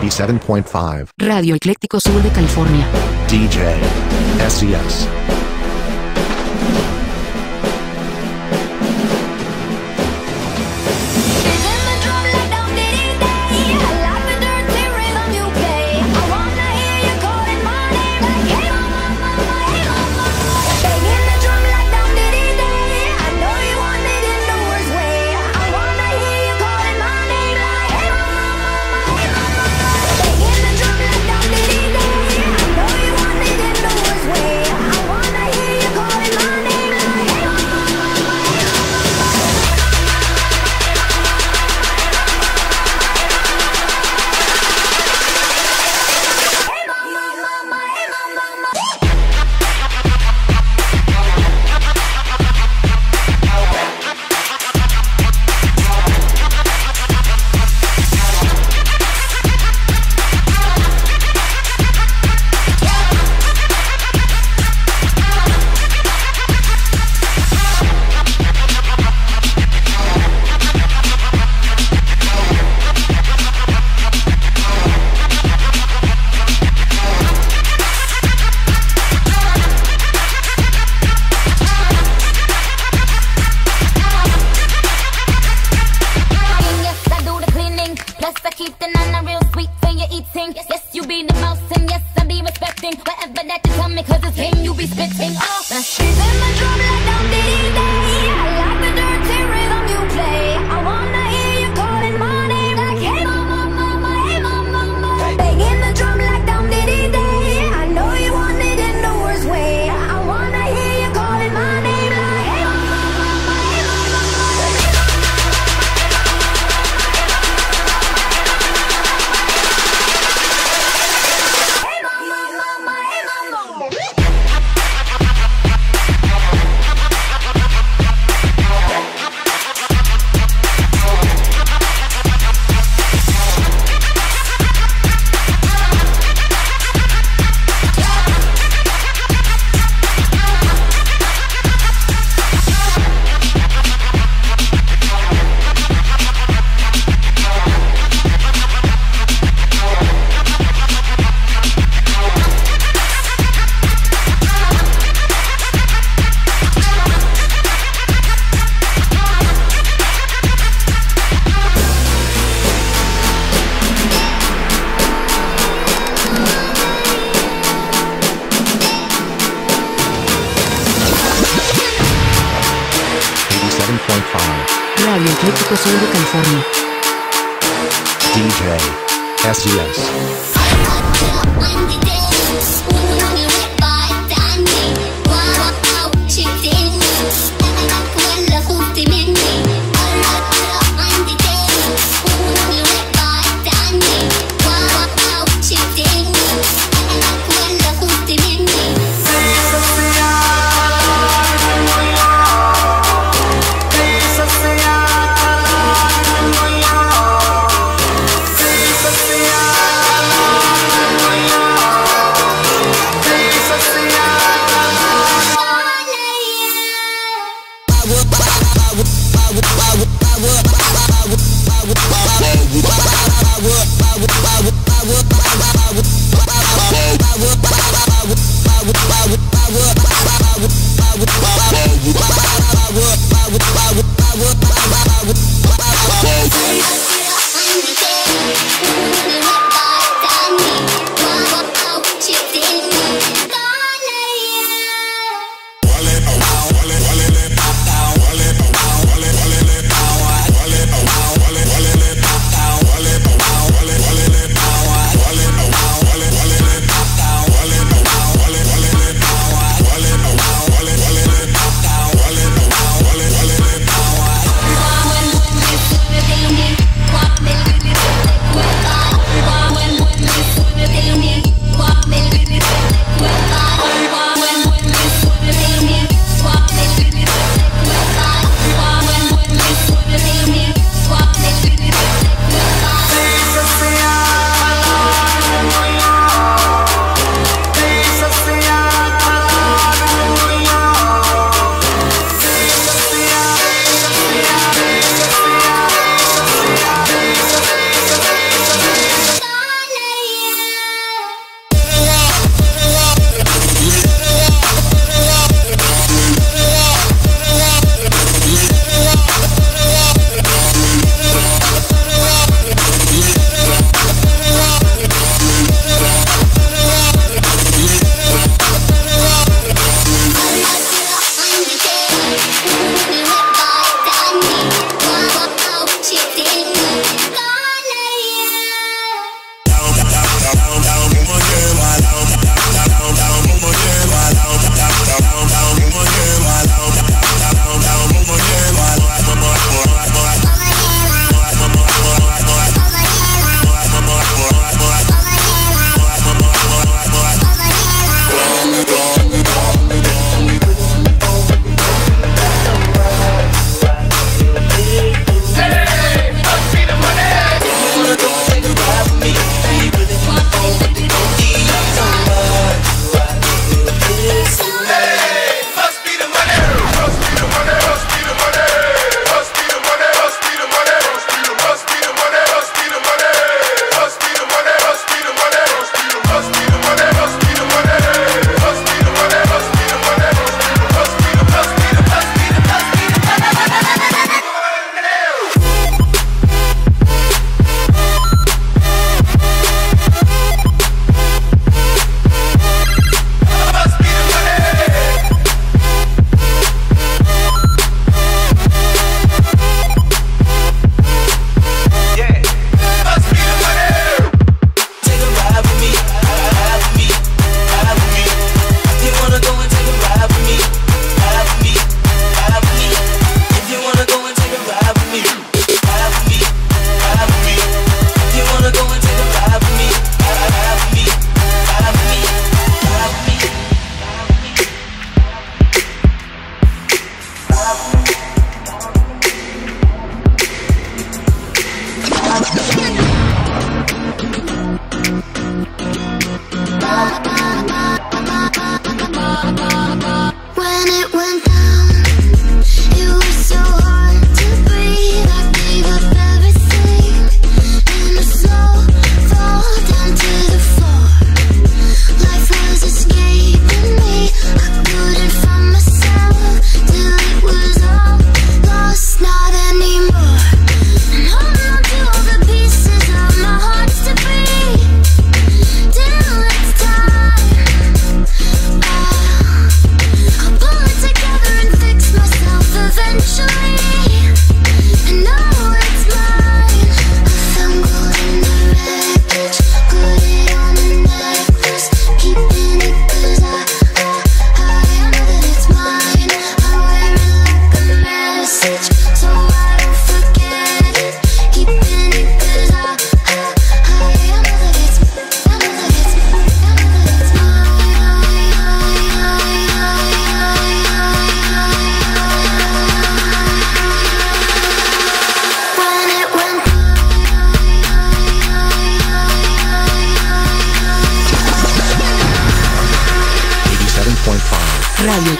87.5. Radio Ecléctico Sur de California. DJ. SES. me cause it's him you be spitting off. She's in my drum. DJ. SZS.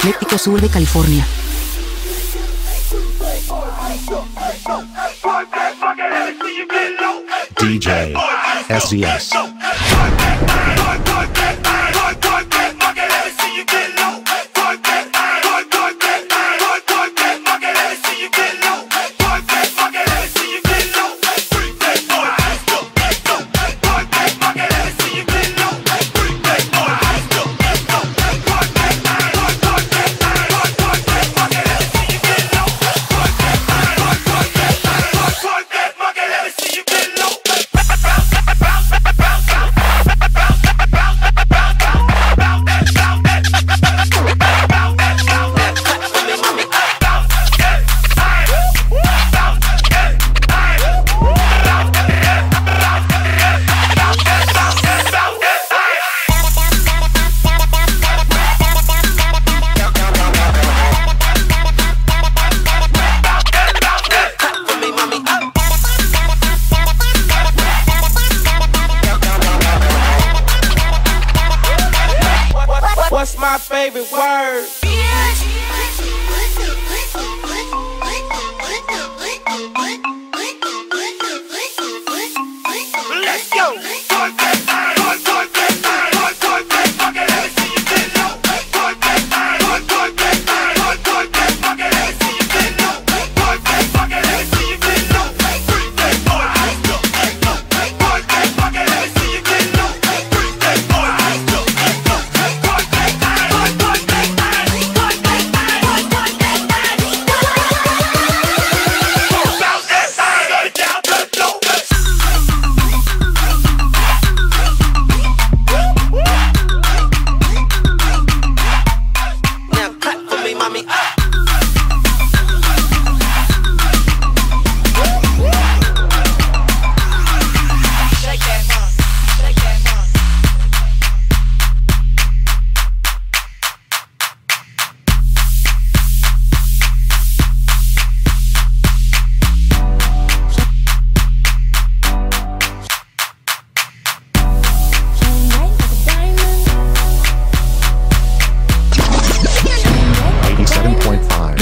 ecléctico sur de California. DJ SDS.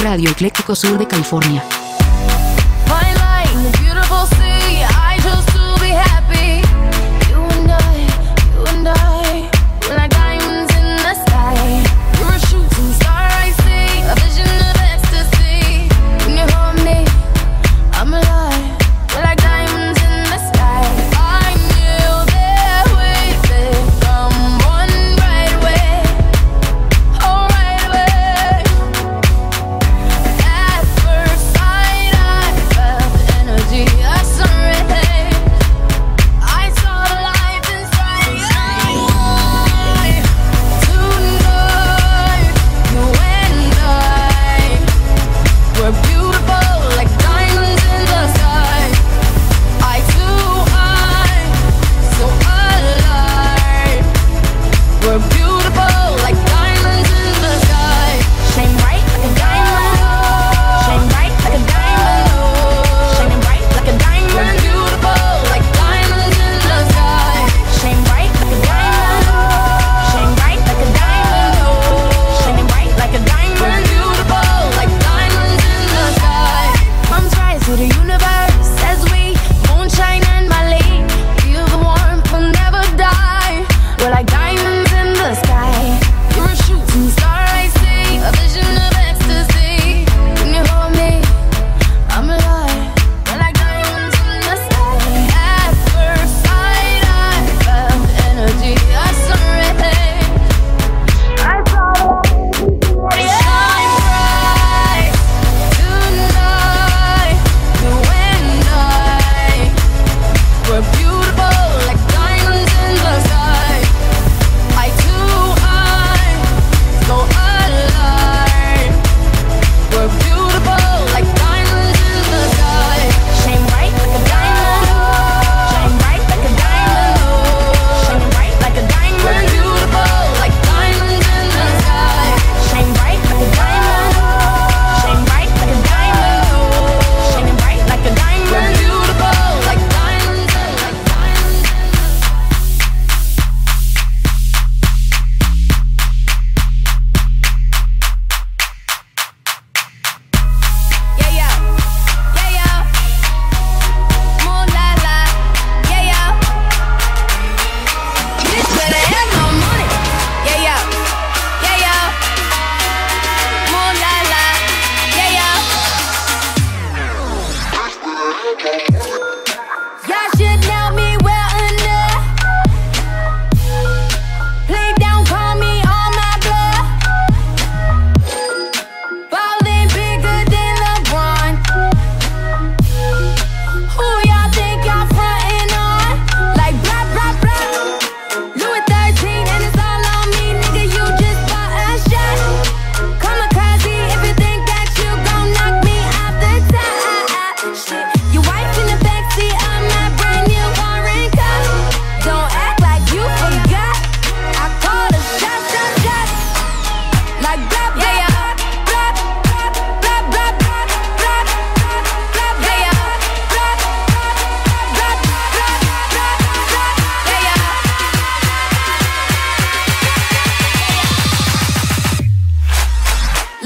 Radio Ecléctico Sur de California.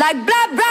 like blah blah.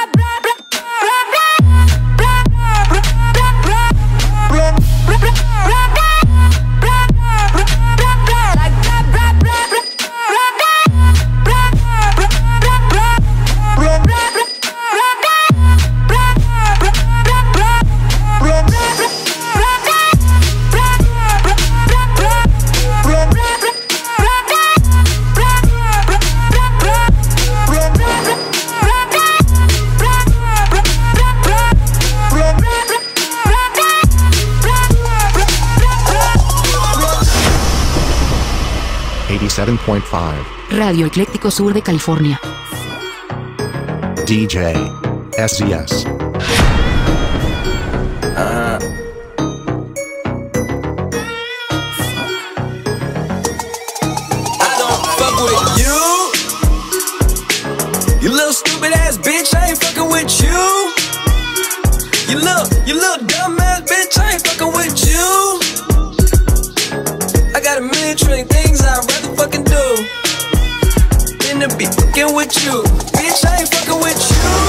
87.5. Radio Ecléctico Sur de California. DJ SZS. I don't fuck with you. You little stupid ass bitch, I ain't fucking with you. You little, you little fucking with you. Bitch, I ain't fucking with you.